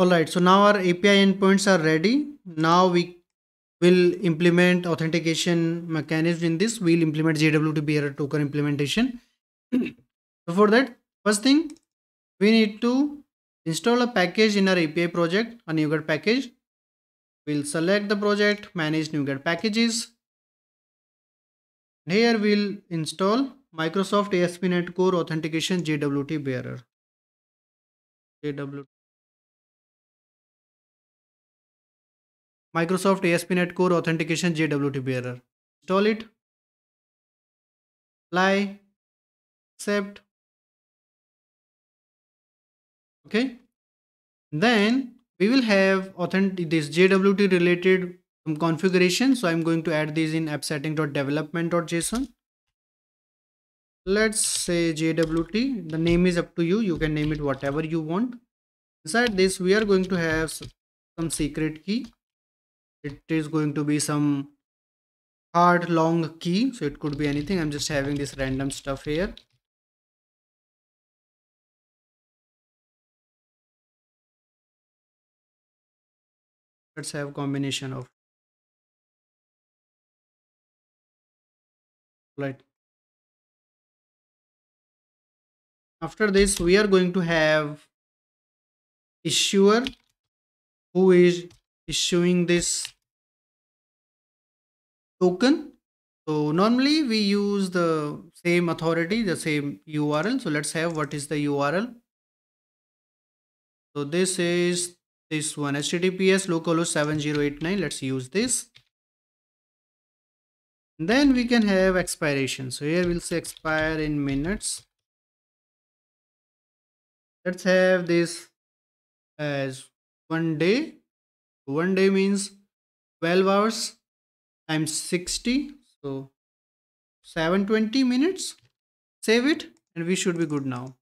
All right, so now our API endpoints are ready. Now we will implement authentication mechanism in this. We'll implement JWT bearer token implementation. so for that, first thing, we need to install a package in our API project, a NuGet package. We'll select the project, manage NuGet packages. Here we'll install Microsoft ASP.NET Core Authentication JWT Bearer. JWT Microsoft ASP.NET Core Authentication JWT Bearer. Install it. Apply. Accept. Okay. Then we will have authentic this JWT related configuration. So I'm going to add these in appsetting.development.json. Let's say JWT. The name is up to you. You can name it whatever you want. Inside this, we are going to have some secret key it is going to be some hard long key so it could be anything. I'm just having this random stuff here. Let's have combination of right after this we are going to have issuer who is issuing this token. So normally we use the same authority the same url so let's have what is the url so this is this one https localhost 7089 let's use this. Then we can have expiration. So here we'll say expire in minutes. Let's have this as one day one day means 12 hours times 60 so 720 minutes. Save it and we should be good now.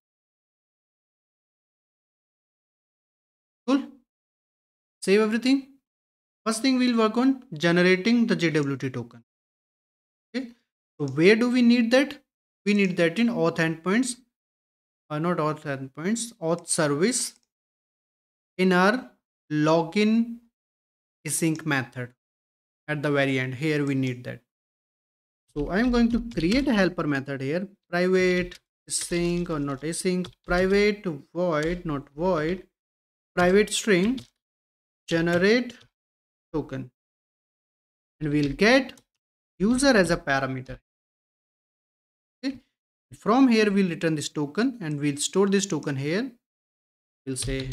Cool? Save everything. First thing we'll work on generating the jwt token. Okay? So where do we need that? We need that in auth endpoints uh, not auth endpoints auth service in our login async method. At the very end here we need that. So i'm going to create a helper method here. Private async or not async. Private void not void. Private string. Generate token. And we'll get user as a parameter. Okay. From here we'll return this token and we'll store this token here. We'll say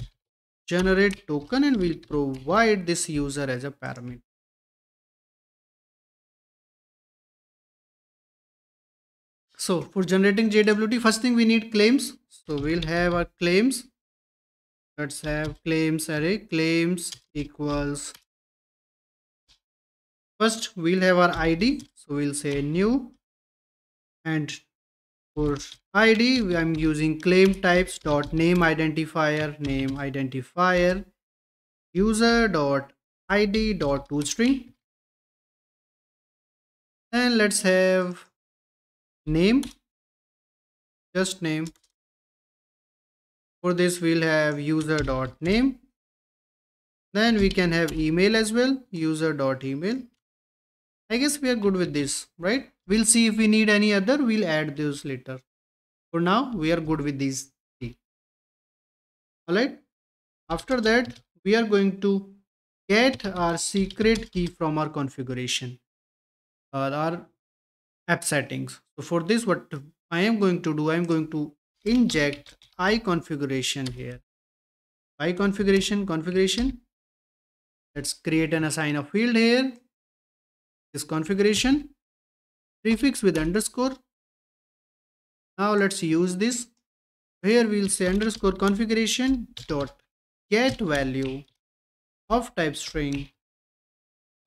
generate token and we'll provide this user as a parameter. So for generating JWT, first thing we need claims. So we'll have our claims. Let's have claims array. Claims equals. First, we'll have our ID. So we'll say new and for id i'm using claim types dot name identifier name identifier user dot id dot toString. And let's have name just name. For this we'll have user dot name. Then we can have email as well user dot email i guess we are good with this right We'll see if we need any other, we'll add those later. For now, we are good with these three. Alright. After that, we are going to get our secret key from our configuration uh, our app settings. So for this, what I am going to do, I am going to inject i configuration here. i configuration configuration. Let's create an assign a field here. This configuration prefix with underscore. Now let's use this. Here we'll say underscore configuration dot get value of type string.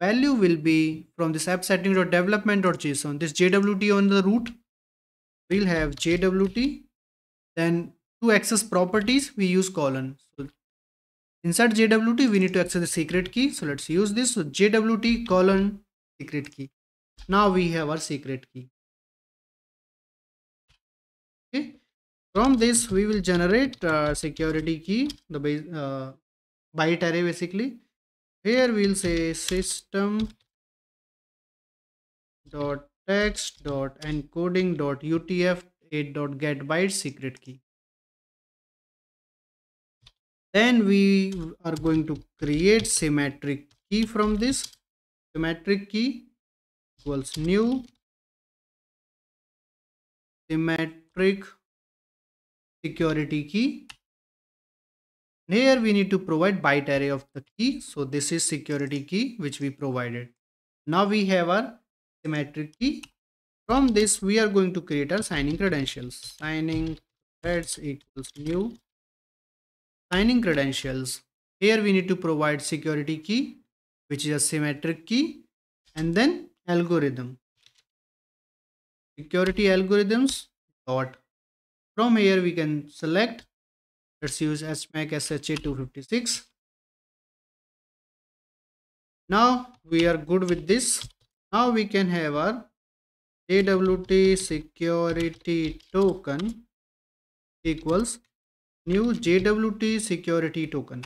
Value will be from this app setting dot development dot json. This jwt on the root. We'll have jwt then to access properties we use colon. So inside jwt we need to access the secret key. So let's use this. So jwt colon secret key now we have our secret key from this we will generate security key byte array basically here we'll say system dot text dot encoding dot U T F eight dot get byte secret key then we are going to create symmetric key from this symmetric key equals new symmetric security key here we need to provide byte array of the key. So this is security key which we provided. Now we have our symmetric key. From this we are going to create our signing credentials. Signing creds equals new signing credentials. Here we need to provide security key which is a symmetric key and then algorithm. Security algorithms dot. From here we can select. Let's use HMAC SHA256 now we are good with this. Now we can have our JWT security token equals new JWT security token.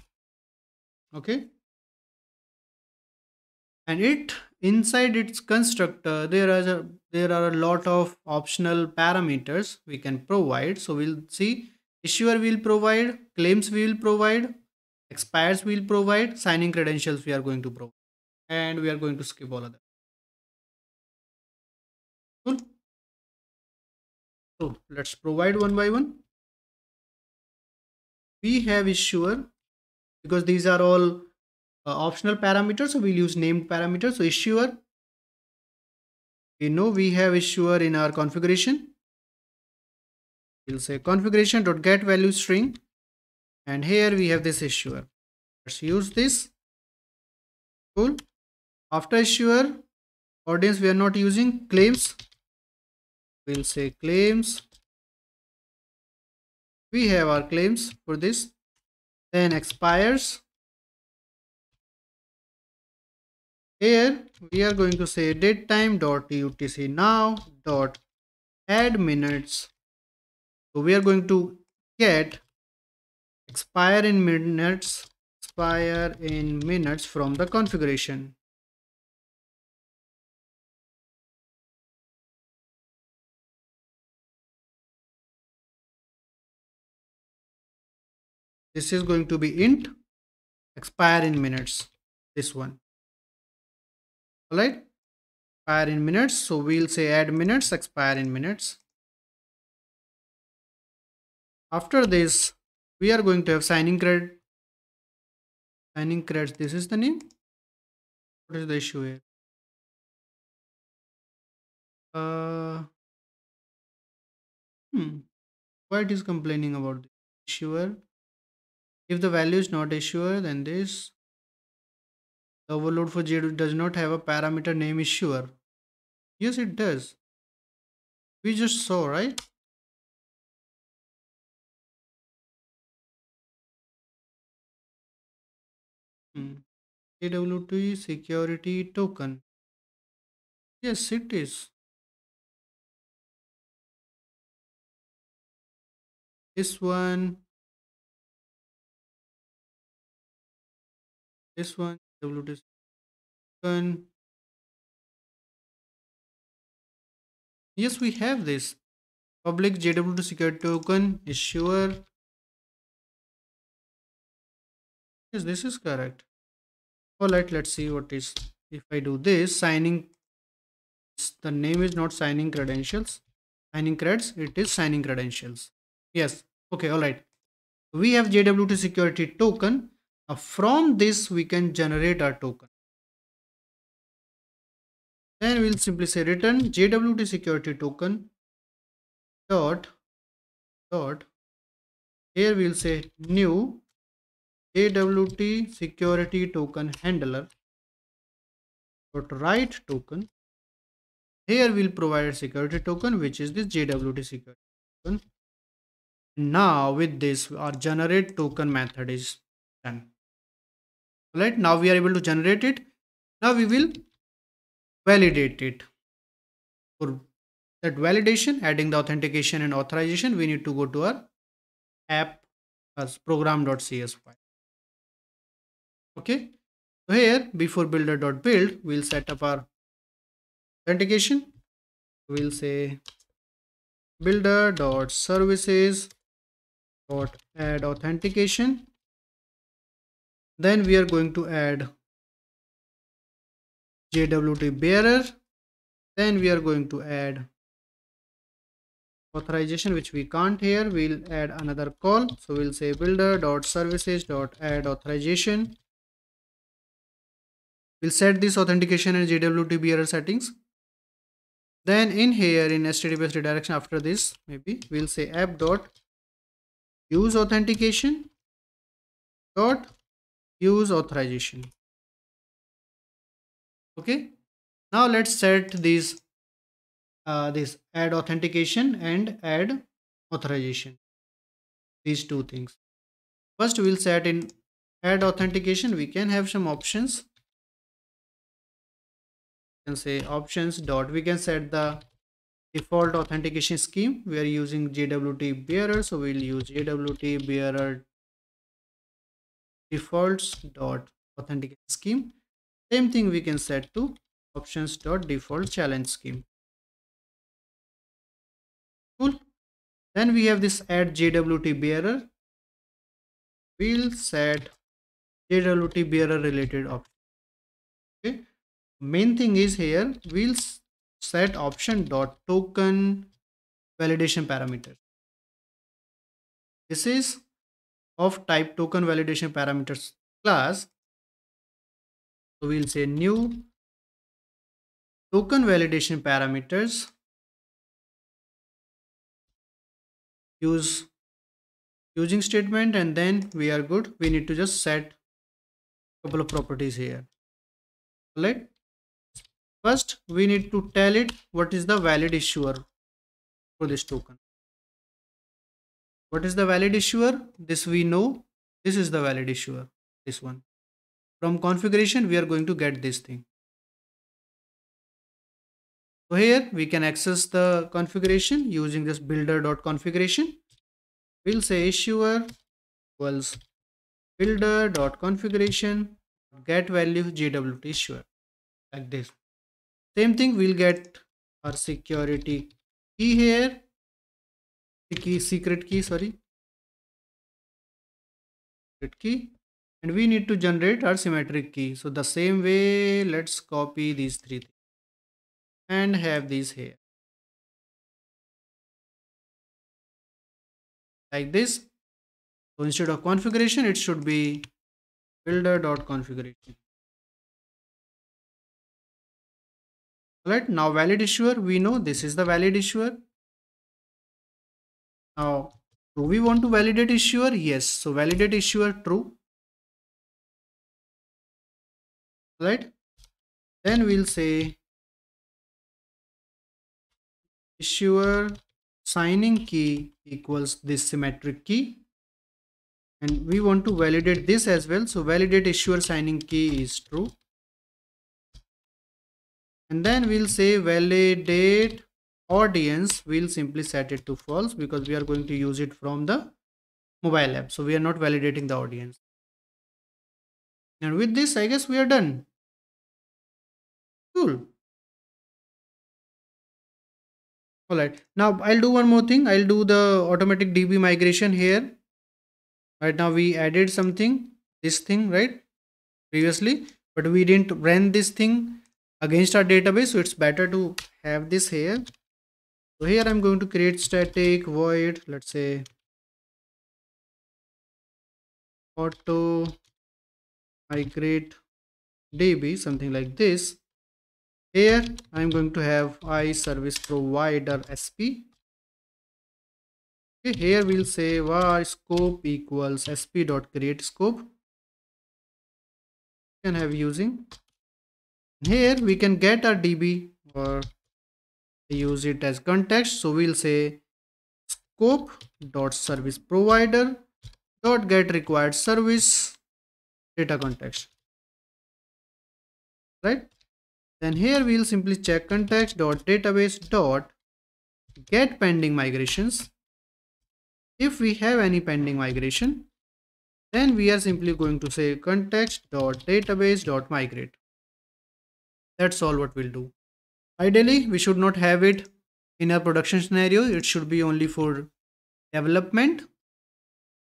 Okay and it inside its constructor there are there are a lot of optional parameters we can provide. So we'll see issuer will provide claims we will provide expires we will provide signing credentials we are going to provide. And we are going to skip all of that cool? So let's provide one by one. We have issuer because these are all uh, optional parameters so we'll use named parameters. So issuer we know we have issuer in our configuration. We'll say configuration dot get value string and here we have this issuer. Let's use this cool after issuer audience we are not using claims. We'll say claims. We have our claims for this. Then expires here we are going to say date time dot utc now dot add minutes so we are going to get expire in minutes, expire in minutes from the configuration. This is going to be int expire in minutes. This one. Alright. Expire in minutes. So we'll say add minutes, expire in minutes. After this, we are going to have signing cred. Signing creds. This is the name. What is the issue here? Uh, hmm. Why it is complaining about the issuer? If the value is not issuer, then this the overload for J does not have a parameter name issuer. Yes, it does. We just saw, right? Hmm. JWT security token. Yes, it is. This one. This one. JWT token. Yes, we have this. Public JWT security token issuer. Yes this is correct. All right let's see what is if i do this signing the name is not signing credentials. Signing creds it is signing credentials. Yes okay all right we have jwt security token now from this we can generate our token. Then we'll simply say return jwt security token dot dot. Here we'll say new JWT security token handler dot write token. Here we'll provide a security token which is this JWT security token. Now with this our generate token method is done right now we are able to generate it. Now we will validate it. For that validation adding the authentication and authorization we need to go to our app as program.cs file. Okay. So here before builder.build we'll set up our authentication. We'll say builder dot services dot add authentication then we are going to add jwt bearer. Then we are going to add authorization which we can't here. We'll add another call. So we'll say builder dot services dot add authorization. We'll set this authentication and jwt bearer settings. Then in here in https redirection after this maybe we'll say app dot use authentication dot use authorization. Okay? Now let's set these uh, this add authentication and add authorization. These two things. First we'll set in add authentication. We can have some options. We can say options dot. We can set the default authentication scheme. We are using jwt bearer so we'll use jwt bearer defaults dot authentication scheme. Same thing we can set to options dot default challenge scheme. Cool. Then we have this add jwt bearer. We'll set jwt bearer related option. Okay. Main thing is here we'll set option dot token validation parameter. This is of type token validation parameters class. So we'll say new token validation parameters. Use using statement and then we are good. We need to just set a couple of properties here. Right? First we need to tell it what is the valid issuer for this token what is the valid issuer this we know this is the valid issuer this one from configuration we are going to get this thing so here we can access the configuration using this builder.configuration. We'll say issuer equals builder.configuration get value JWT issuer like this. Same thing we'll get our security key here. Key secret key sorry. Secret key and we need to generate our symmetric key. So the same way let's copy these three things and have these here. Like this. So instead of configuration it should be builder.configuration right now valid issuer. We know this is the valid issuer now do we want to validate issuer? Yes. So validate issuer true. Right? Then we'll say issuer signing key equals this symmetric key. And we want to validate this as well. So validate issuer signing key is true. And then we'll say validate audience we'll simply set it to false because we are going to use it from the mobile app. So we are not validating the audience. And with this i guess we are done. Cool. All right. Now i'll do one more thing. I'll do the automatic db migration here. Right now we added something this thing right previously but we didn't run this thing against our database so it's better to have this here so here i'm going to create static void let's say auto migrate db something like this. Here i'm going to have i service provider sp okay, here we'll say var scope equals sp dot create scope. Can have using. Here we can get our db or use it as context. So we'll say scope dot service provider dot get required service data context. Right? Then here we'll simply check context dot database dot get pending migrations. If we have any pending migration then we are simply going to say context dot database dot migrate. That's all what we'll do ideally we should not have it in our production scenario. It should be only for development.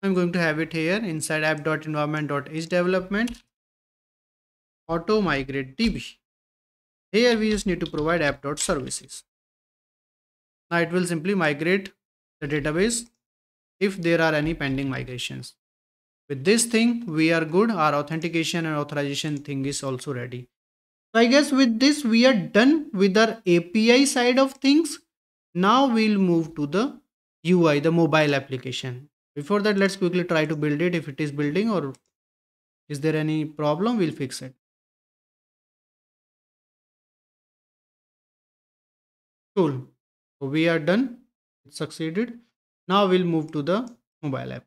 I'm going to have it here inside app.environment.h development. Auto migrate db here we just need to provide app.services now it will simply migrate the database if there are any pending migrations. With this thing we are good. Our authentication and authorization thing is also ready so i guess with this we are done with our api side of things. Now we'll move to the ui the mobile application. Before that let's quickly try to build it if it is building or is there any problem we'll fix it. Cool. So we are done. It succeeded. Now we'll move to the mobile app